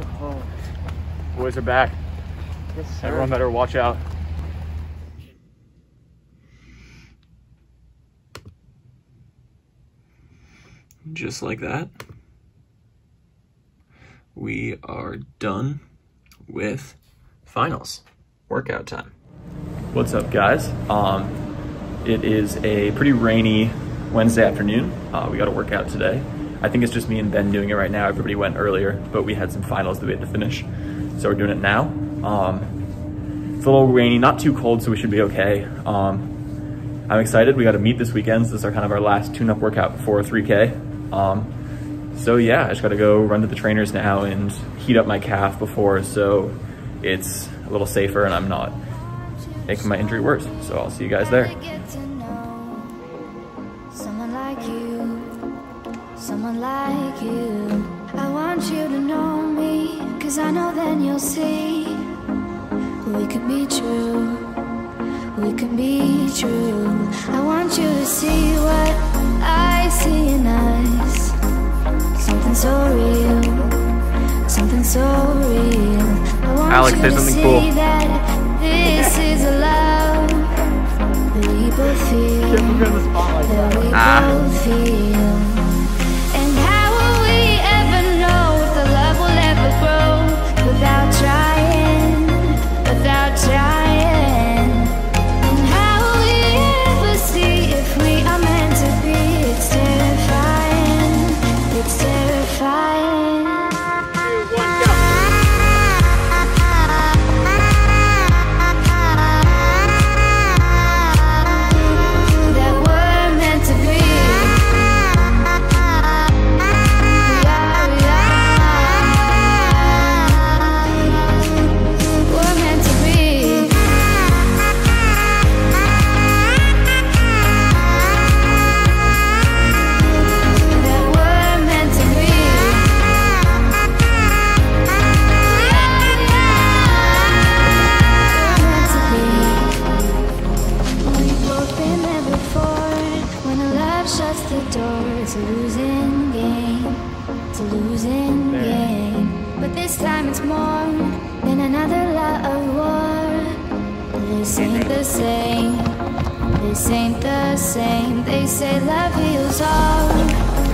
Oh, Boys are back. yes, sir. Everyone better watch out. Just like that, we are done with finals. Workout time. What's up, guys? Um, it is a pretty rainy Wednesday afternoon. Uh, we got to workout today. I think it's just me and Ben doing it right now. Everybody went earlier, but we had some finals that we had to finish, so we're doing it now. Um, it's a little rainy, not too cold, so we should be okay. Um, I'm excited. We got to meet this weekend. So this is our kind of our last tune-up workout before 3K. Um, so yeah, I just got to go run to the trainers now and heat up my calf before, so it's a little safer and I'm not making my injury worse. So I'll see you guys there. Someone like you. I want you to know me, cause I know then you'll see we could be true. We can be true. I want you to see what I see in us. Something so real, something so real. I want Alex, you say to something see cool. that this is a love that we both feel. That we Ah. both feel. A losing game. It's a losing game. But this time it's more than another love war. This ain't the same. This ain't the same. They say love heals all.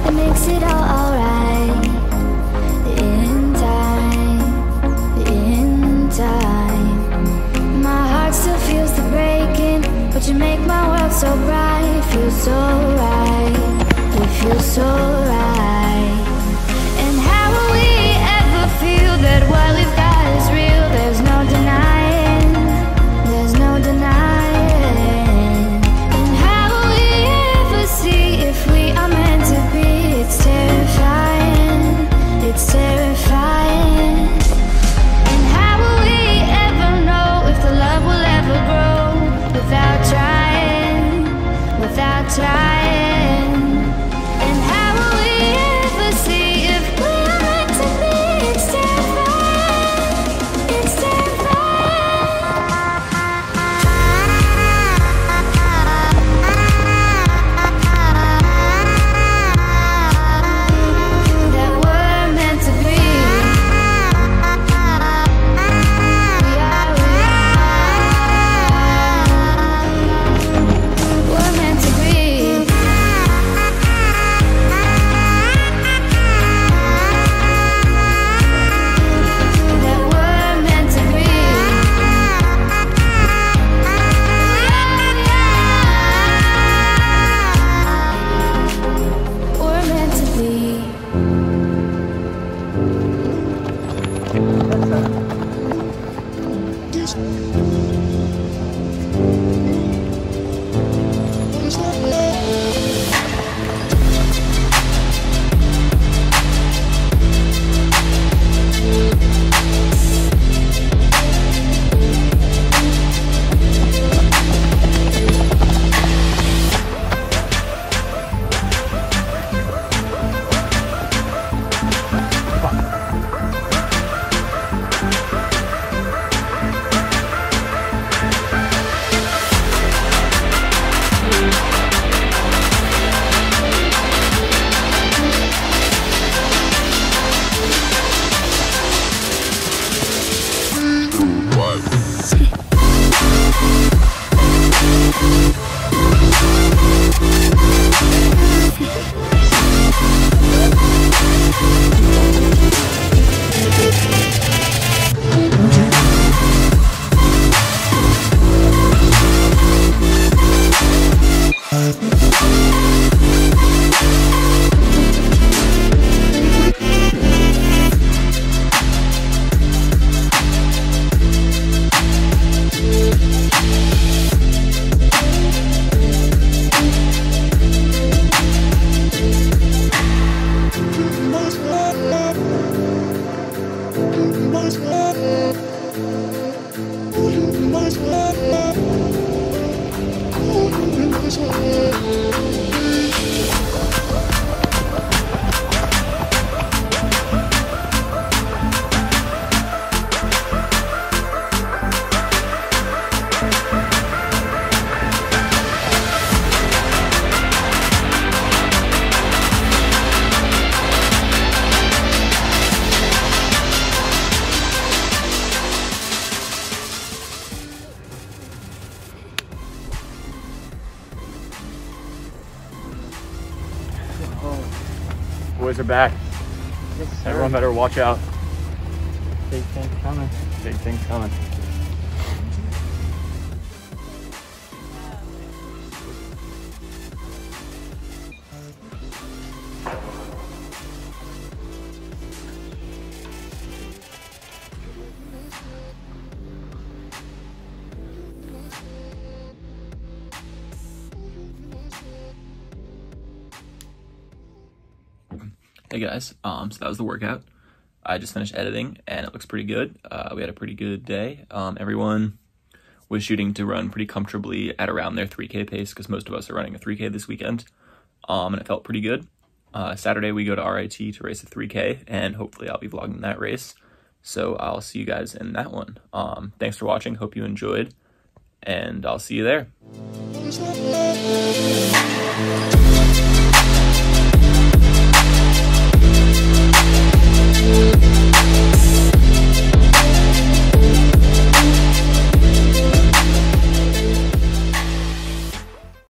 It makes it all alright. In time. In time. My heart still feels the breaking, but you make my world so bright. It feels so feels so series. Boys are back. Yes. Everyone better watch out. Big things coming. Big things coming. Hey guys, um, so that was the workout. I just finished editing and it looks pretty good. Uh, we had a pretty good day. Um, everyone was shooting to run pretty comfortably at around their 3K pace because most of us are running a 3K this weekend. Um, and it felt pretty good. Uh, Saturday we go to RIT to race a 3K and hopefully I'll be vlogging that race. So I'll see you guys in that one. Um, thanks for watching. Hope you enjoyed and I'll see you there.